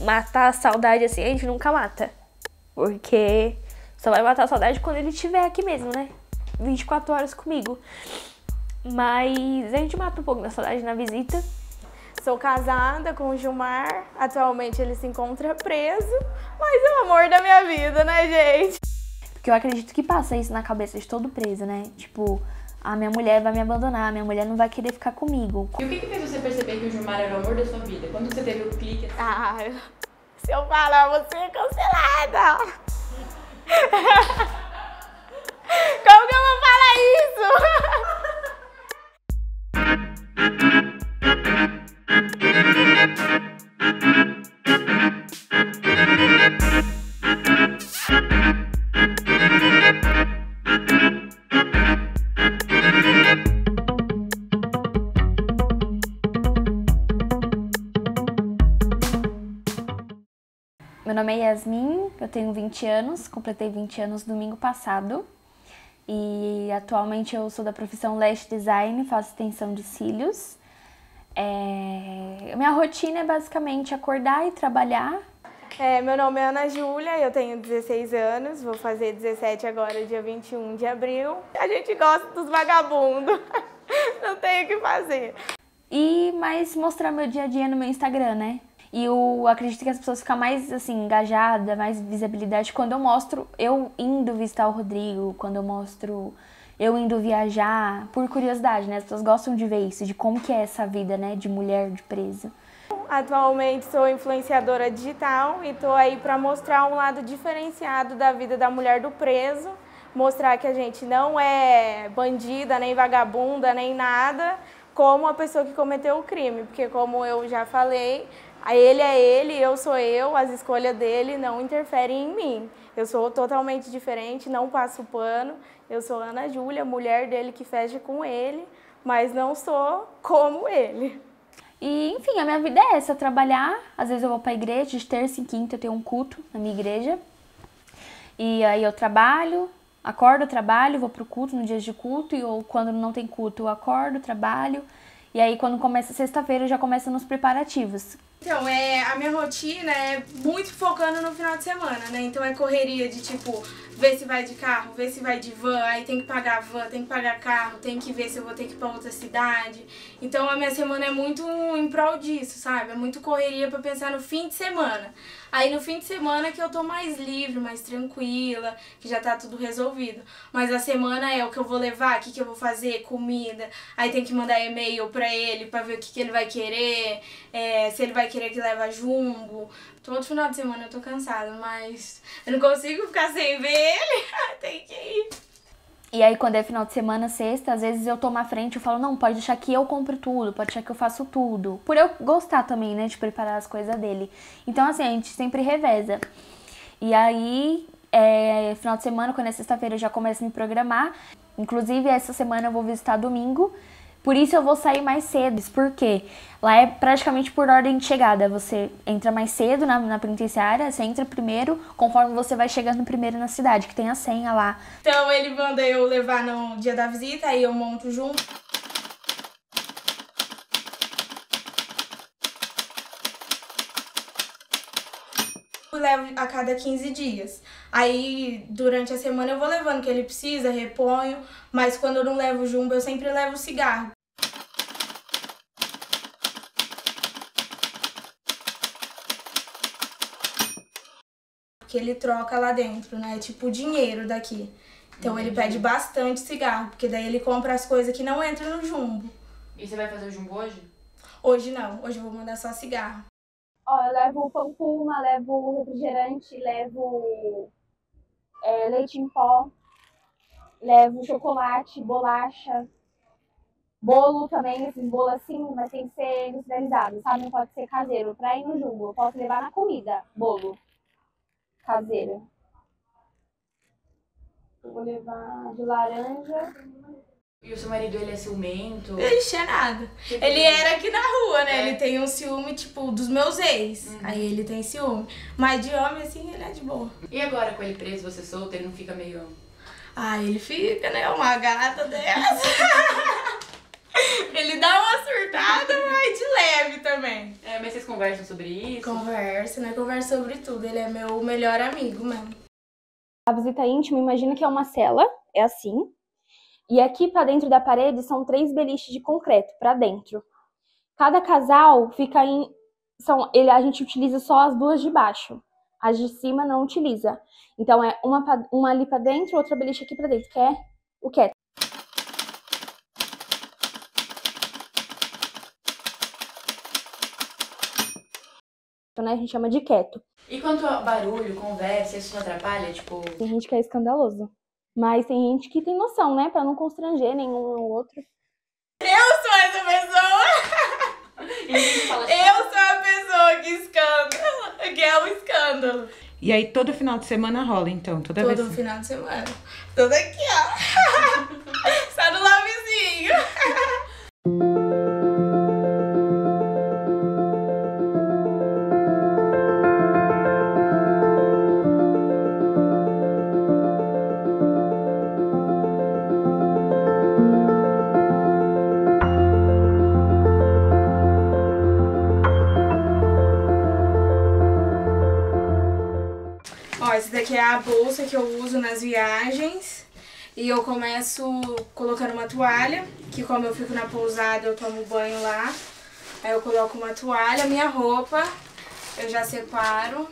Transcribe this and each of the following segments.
matar a saudade assim, a gente nunca mata. Porque só vai matar a saudade quando ele estiver aqui mesmo, né? 24 horas comigo. Mas a gente mata um pouco da saudade na visita. Sou casada com o Gilmar. Atualmente ele se encontra preso, mas é o amor da minha vida, né, gente? Porque eu acredito que passa isso na cabeça de todo preso, né? Tipo, a minha mulher vai me abandonar, a minha mulher não vai querer ficar comigo. E o que, que fez você perceber que o Gilmar era o amor da sua vida? Quando você teve o clique? Assim? Ah, se eu falar, você é cancelada! Como que tenho 20 anos, completei 20 anos domingo passado. E atualmente eu sou da profissão Lash Design, faço extensão de cílios. É... Minha rotina é basicamente acordar e trabalhar. É, meu nome é Ana Júlia, eu tenho 16 anos, vou fazer 17 agora, dia 21 de abril. A gente gosta dos vagabundos, não tem o que fazer. E mais mostrar meu dia a dia no meu Instagram, né? E eu acredito que as pessoas ficam mais assim, engajadas, mais visibilidade quando eu mostro eu indo visitar o Rodrigo, quando eu mostro eu indo viajar, por curiosidade, né? As pessoas gostam de ver isso, de como que é essa vida, né, de mulher de preso. Atualmente sou influenciadora digital e tô aí para mostrar um lado diferenciado da vida da mulher do preso, mostrar que a gente não é bandida, nem vagabunda, nem nada, como a pessoa que cometeu o crime, porque como eu já falei, ele é ele, eu sou eu, as escolhas dele não interferem em mim. Eu sou totalmente diferente, não passo pano. Eu sou Ana Júlia, mulher dele que fecha com ele, mas não sou como ele. E, enfim, a minha vida é essa, trabalhar. Às vezes eu vou pra igreja, de terça e quinta eu tenho um culto na minha igreja. E aí eu trabalho, acordo, trabalho, vou pro culto no dia de culto, e ou quando não tem culto eu acordo, trabalho. E aí quando começa sexta-feira já começo nos preparativos. Então, é, a minha rotina é muito focando no final de semana, né? Então é correria de tipo, ver se vai de carro, ver se vai de van, aí tem que pagar van, tem que pagar carro, tem que ver se eu vou ter que ir pra outra cidade. Então a minha semana é muito em prol disso, sabe? É muito correria pra pensar no fim de semana. Aí no fim de semana que eu tô mais livre, mais tranquila, que já tá tudo resolvido. Mas a semana é o que eu vou levar, o que, que eu vou fazer, comida. Aí tem que mandar e-mail pra ele pra ver o que, que ele vai querer, é, se ele vai querer que leva jumbo. Todo final de semana eu tô cansada, mas eu não consigo ficar sem ver ele. tem que ir. E aí, quando é final de semana, sexta, às vezes eu tomo a frente e falo, não, pode deixar que eu compro tudo, pode deixar que eu faço tudo. Por eu gostar também, né, de preparar as coisas dele. Então, assim, a gente sempre reveza. E aí, é, final de semana, quando é sexta-feira, eu já começo a me programar. Inclusive, essa semana eu vou visitar domingo. Por isso eu vou sair mais cedo. Por quê? Lá é praticamente por ordem de chegada. Você entra mais cedo na, na penitenciária, você entra primeiro, conforme você vai chegando primeiro na cidade, que tem a senha lá. Então ele manda eu levar no dia da visita, aí eu monto junto. Eu levo a cada 15 dias. Aí, durante a semana, eu vou levando o que ele precisa, reponho. Mas quando eu não levo jumbo, eu sempre levo cigarro. Porque ele troca lá dentro, né? É tipo o dinheiro daqui. Então ele pede bastante cigarro, porque daí ele compra as coisas que não entram no jumbo. E você vai fazer o jumbo hoje? Hoje não, hoje eu vou mandar só cigarro. Ó, eu levo pão puma, levo refrigerante, levo é, leite em pó, levo chocolate, bolacha, bolo também, esses bolos assim, mas tem que ser industrializado, sabe? Não pode ser caseiro. Pra ir no jumbo, eu posso levar na comida, bolo caseiro. Eu vou levar de laranja. E o seu marido, ele é ciumento? Ixi, é nada. Ele era aqui na rua, né? É. Ele tem um ciúme, tipo, dos meus ex. Uhum. Aí ele tem ciúme. Mas de homem, assim, ele é de boa. E agora, com ele preso, você solto, ele não fica meio... Ah, ele fica, né? Uma gata dessa. ele dá uma surtada, mas de leve também. É, mas vocês conversam sobre isso? Conversa, né? Conversa sobre tudo. Ele é meu melhor amigo mesmo. A visita íntima, imagina que é uma cela, é assim. E aqui para dentro da parede são três beliches de concreto para dentro. Cada casal fica em são ele a gente utiliza só as duas de baixo. As de cima não utiliza. Então é uma uma ali para dentro, outra beliche aqui para dentro, que é o que é né? A gente chama de quieto. E quanto a barulho, conversa, isso não atrapalha? Tipo. Tem gente que é escandaloso. Mas tem gente que tem noção, né? Pra não constranger nenhum ou outro. Eu sou essa pessoa! Eu sou a pessoa que escândalo, que é o escândalo. E aí todo final de semana rola, então, toda Todo vez. final de semana. Tudo aqui, ó. Só no lovezinho. a bolsa que eu uso nas viagens. E eu começo colocando uma toalha, que como eu fico na pousada, eu tomo banho lá. Aí eu coloco uma toalha, minha roupa, eu já separo.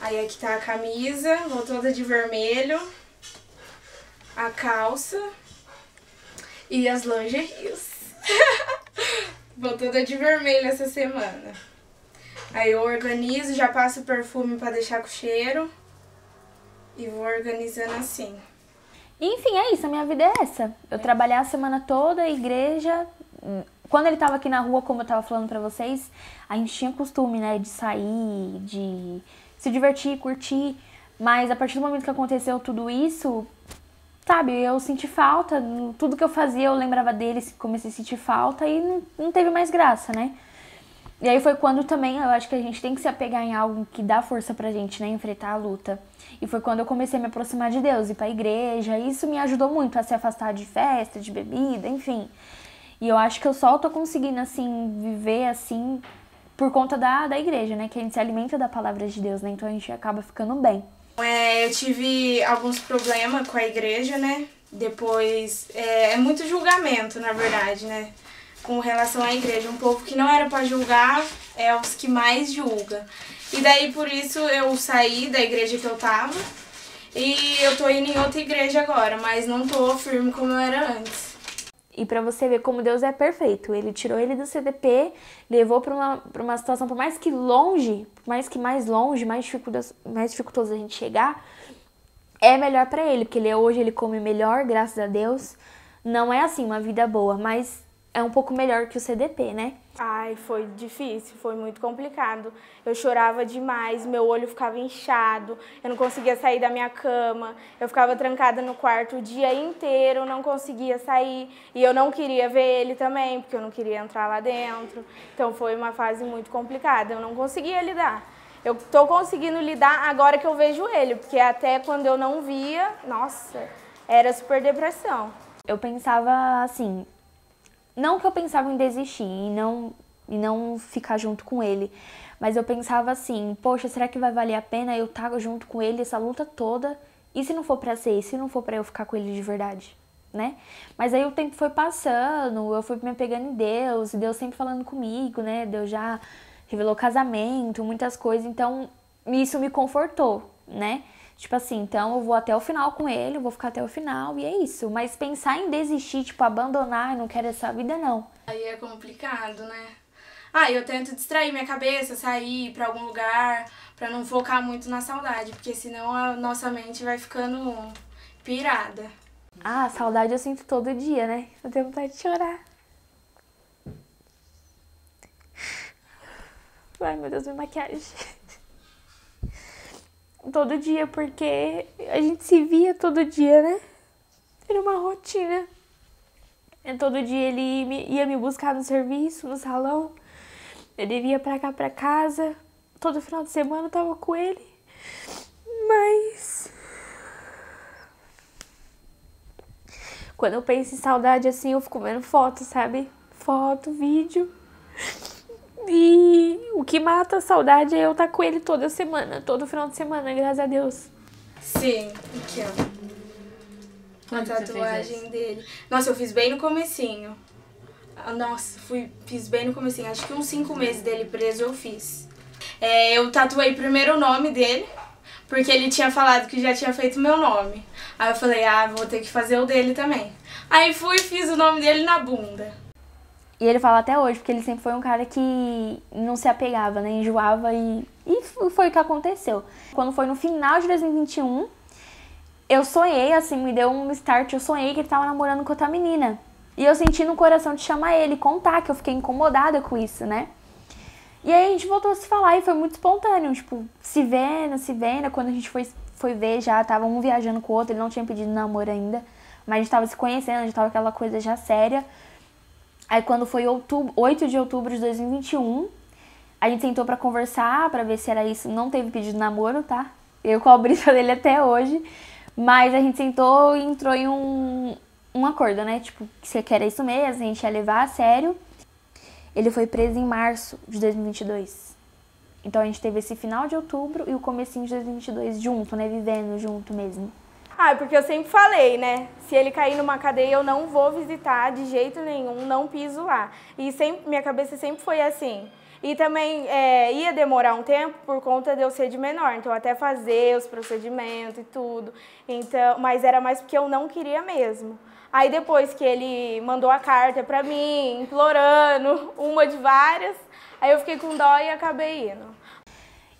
Aí aqui tá a camisa, vou toda de vermelho. A calça e as lingeries. vou toda de vermelho essa semana. Aí eu organizo, já passo perfume pra deixar com cheiro. E vou organizando assim. Enfim, é isso, a minha vida é essa. Eu trabalhar a semana toda, igreja. Quando ele tava aqui na rua, como eu tava falando pra vocês, a gente tinha costume, né, de sair, de se divertir, curtir. Mas a partir do momento que aconteceu tudo isso, sabe, eu senti falta. Tudo que eu fazia, eu lembrava dele, comecei a sentir falta e não, não teve mais graça, né? E aí foi quando também eu acho que a gente tem que se apegar em algo que dá força pra gente, né, enfrentar a luta. E foi quando eu comecei a me aproximar de Deus, ir pra igreja. E isso me ajudou muito a se afastar de festa, de bebida, enfim. E eu acho que eu só tô conseguindo, assim, viver assim por conta da, da igreja, né? Que a gente se alimenta da palavra de Deus, né? Então a gente acaba ficando bem. É, eu tive alguns problemas com a igreja, né? Depois. É, é muito julgamento, na verdade, né? Com relação à igreja. Um povo que não era pra julgar é os que mais julga. E daí por isso eu saí da igreja que eu tava. E eu tô indo em outra igreja agora, mas não tô firme como eu era antes. E pra você ver como Deus é perfeito. Ele tirou ele do CDP, levou pra uma, pra uma situação, por mais que longe, por mais que mais longe, mais dificultoso, mais dificultoso a gente chegar, é melhor pra ele, porque ele hoje ele come melhor, graças a Deus. Não é assim uma vida boa, mas é um pouco melhor que o CDP, né? Ai, foi difícil, foi muito complicado. Eu chorava demais, meu olho ficava inchado, eu não conseguia sair da minha cama, eu ficava trancada no quarto o dia inteiro, não conseguia sair. E eu não queria ver ele também, porque eu não queria entrar lá dentro. Então foi uma fase muito complicada, eu não conseguia lidar. Eu tô conseguindo lidar agora que eu vejo ele, porque até quando eu não via, nossa, era super depressão. Eu pensava assim, não que eu pensava em desistir e não, e não ficar junto com ele, mas eu pensava assim, poxa, será que vai valer a pena eu estar junto com ele essa luta toda? E se não for pra ser, e se não for pra eu ficar com ele de verdade, né? Mas aí o tempo foi passando, eu fui me pegando em Deus, e Deus sempre falando comigo, né? Deus já revelou casamento, muitas coisas, então isso me confortou, né? Tipo assim, então eu vou até o final com ele, eu vou ficar até o final e é isso. Mas pensar em desistir, tipo, abandonar, não quero essa vida, não. Aí é complicado, né? Ah, eu tento distrair minha cabeça, sair pra algum lugar, pra não focar muito na saudade, porque senão a nossa mente vai ficando pirada. Ah, saudade eu sinto todo dia, né? Eu tenho vontade de chorar. Ai, meu Deus, minha maquiagem. Todo dia, porque a gente se via todo dia, né? Era uma rotina. E todo dia ele ia me buscar no serviço, no salão. Ele vinha pra cá, pra casa. Todo final de semana eu tava com ele. Mas. Quando eu penso em saudade assim, eu fico vendo foto, sabe? Foto, vídeo. E o que mata a saudade é eu estar com ele toda semana, todo final de semana, graças a Deus. Sim, aqui ó. A tatuagem dele. Nossa, eu fiz bem no comecinho. Ah, Nossa, fui, fiz bem no comecinho. Acho que uns cinco meses dele preso eu fiz. É, eu tatuei primeiro o nome dele, porque ele tinha falado que já tinha feito meu nome. Aí eu falei, ah, vou ter que fazer o dele também. Aí fui e fiz o nome dele na bunda. E ele fala até hoje, porque ele sempre foi um cara que não se apegava, né? Enjoava e, e foi o que aconteceu. Quando foi no final de 2021, eu sonhei, assim, me deu um start. Eu sonhei que ele tava namorando com outra menina. E eu senti no coração de chamar ele, contar que eu fiquei incomodada com isso, né? E aí a gente voltou a se falar e foi muito espontâneo, tipo, se vendo, se vendo. Quando a gente foi, foi ver, já tava um viajando com o outro, ele não tinha pedido namoro ainda. Mas a gente tava se conhecendo, já tava aquela coisa já séria. Aí quando foi outubro, 8 de outubro de 2021, a gente sentou pra conversar, pra ver se era isso. Não teve pedido de namoro, tá? Eu com a brisa dele até hoje. Mas a gente sentou e entrou em um, um acordo, né? Tipo, que você quer isso mesmo, a gente ia levar a sério. Ele foi preso em março de 2022. Então a gente teve esse final de outubro e o comecinho de 2022 junto, né? Vivendo junto mesmo. Ah, porque eu sempre falei, né? Se ele cair numa cadeia, eu não vou visitar de jeito nenhum, não piso lá. E sempre, minha cabeça sempre foi assim. E também é, ia demorar um tempo por conta de eu ser de menor, então até fazer os procedimentos e tudo. Então, mas era mais porque eu não queria mesmo. Aí depois que ele mandou a carta pra mim, implorando, uma de várias, aí eu fiquei com dó e acabei indo.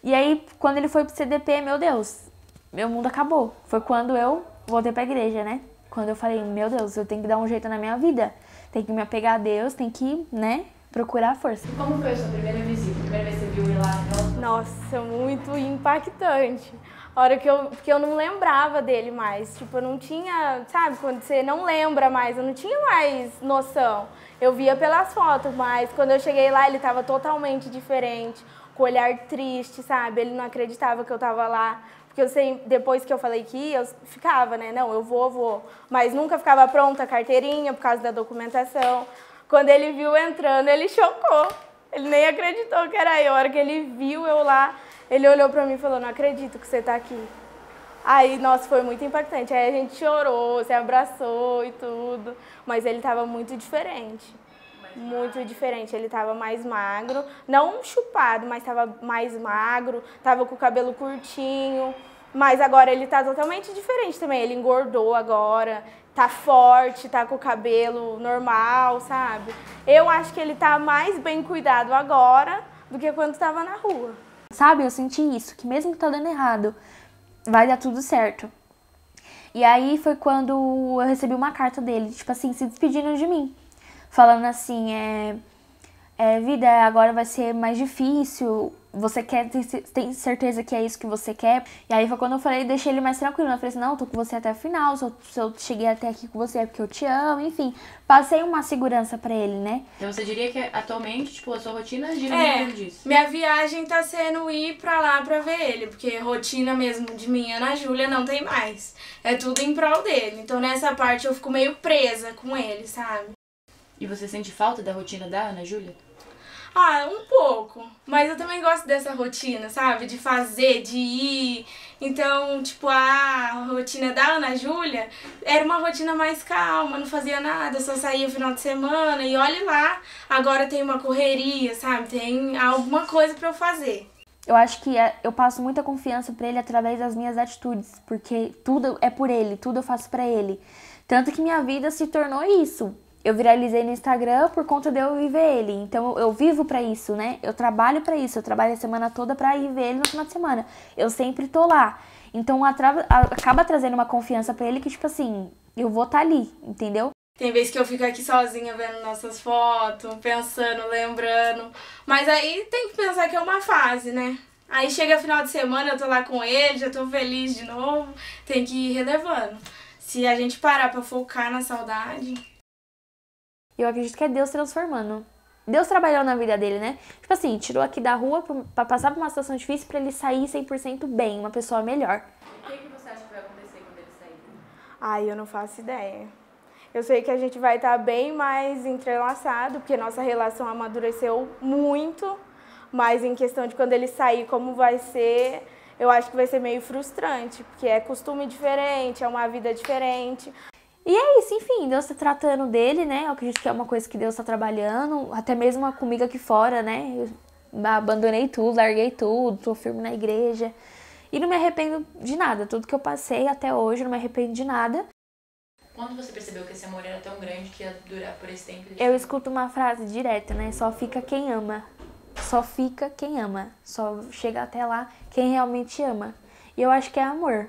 E aí, quando ele foi pro CDP, meu Deus, meu mundo acabou. Foi quando eu voltei pra igreja, né? Quando eu falei, meu Deus, eu tenho que dar um jeito na minha vida. Tem que me apegar a Deus, tem que, né, procurar força. Como foi a sua primeira visita? A primeira vez que você viu ele lá? Nossa, Nossa, muito impactante. A hora que eu, porque eu não lembrava dele mais. Tipo, eu não tinha, sabe, quando você não lembra mais, eu não tinha mais noção. Eu via pelas fotos, mas quando eu cheguei lá, ele tava totalmente diferente, com o olhar triste, sabe? Ele não acreditava que eu tava lá. Porque eu sei, depois que eu falei que ia, eu ficava, né? Não, eu vou, vou. Mas nunca ficava pronta a carteirinha por causa da documentação. Quando ele viu entrando, ele chocou. Ele nem acreditou que era eu. A hora que ele viu eu lá, ele olhou pra mim e falou: Não acredito que você tá aqui. Aí, nossa, foi muito impactante. Aí a gente chorou, se abraçou e tudo. Mas ele tava muito diferente. Muito diferente. Ele tava mais magro. Não chupado, mas tava mais magro. Tava com o cabelo curtinho. Mas agora ele tá totalmente diferente também. Ele engordou agora. Tá forte, tá com o cabelo normal, sabe? Eu acho que ele tá mais bem cuidado agora do que quando tava na rua. Sabe, eu senti isso, que mesmo que tá dando errado, vai dar tudo certo. E aí foi quando eu recebi uma carta dele, tipo assim, se despedindo de mim. Falando assim, é, é vida, agora vai ser mais difícil. Você quer, tem, tem certeza que é isso que você quer? E aí foi quando eu falei, deixei ele mais tranquilo. Eu falei assim, não, tô com você até o final. Se eu, se eu cheguei até aqui com você é porque eu te amo, enfim. Passei uma segurança pra ele, né? Então você diria que atualmente, tipo, a sua rotina gira É, muito disso? minha viagem tá sendo ir pra lá pra ver ele, porque rotina mesmo de mim e Ana Júlia não tem mais. É tudo em prol dele. Então nessa parte eu fico meio presa com ele, sabe? E você sente falta da rotina da Ana Júlia? Ah, um pouco. Mas eu também gosto dessa rotina, sabe? De fazer, de ir. Então, tipo, a rotina da Ana Júlia era uma rotina mais calma, não fazia nada, só saía no final de semana. E olhe lá, agora tem uma correria, sabe? Tem alguma coisa pra eu fazer. Eu acho que é- eu passo muita confiança pra ele através das minhas atitudes, porque tudo é por ele, tudo eu faço pra ele. Tanto que minha vida se tornou isso. Eu viralizei no Instagram por conta de eu viver ele. Então eu- vivo pra isso, né? Eu trabalho pra isso. Eu trabalho a semana toda pra ir ver ele no final de semana. Eu sempre tô lá. Então atra- acaba trazendo uma confiança pra ele que tipo assim, eu vou estar ali, entendeu? Tem vezes que eu fico aqui sozinha vendo nossas fotos, pensando, lembrando. Mas aí tem que pensar que é uma fase, né? Aí chega final de semana, eu tô lá com ele, já tô feliz de novo. Tem que ir relevando. Se a gente parar pra focar na saudade. Eu acredito que é Deus transformando. Deus trabalhou na vida dele, né? Tipo assim, tirou aqui da rua pra- pra passar por uma situação difícil pra ele sair 100% bem, uma pessoa melhor. O que, que você acha que vai acontecer quando ele sair? Ai, eu não faço ideia. Eu sei que a gente vai estar bem mais entrelaçado, porque nossa relação amadureceu muito, mas em questão de quando ele sair, como vai ser, eu acho que vai ser meio frustrante, porque é costume diferente, é uma vida diferente. E é isso, enfim, Deus tá tratando dele, né? Eu acredito que é uma coisa que Deus tá trabalhando, até mesmo comigo aqui fora, né? Eu abandonei tudo, larguei tudo, tô firme na igreja. E não me arrependo de nada. Tudo que eu passei até hoje, não me arrependo de nada. Quando você percebeu que esse amor era tão grande que ia durar por esse tempo? Eu escuto uma frase direta, né? Só fica quem ama. Só fica quem ama. Só chega até lá quem realmente ama. E eu acho que é amor.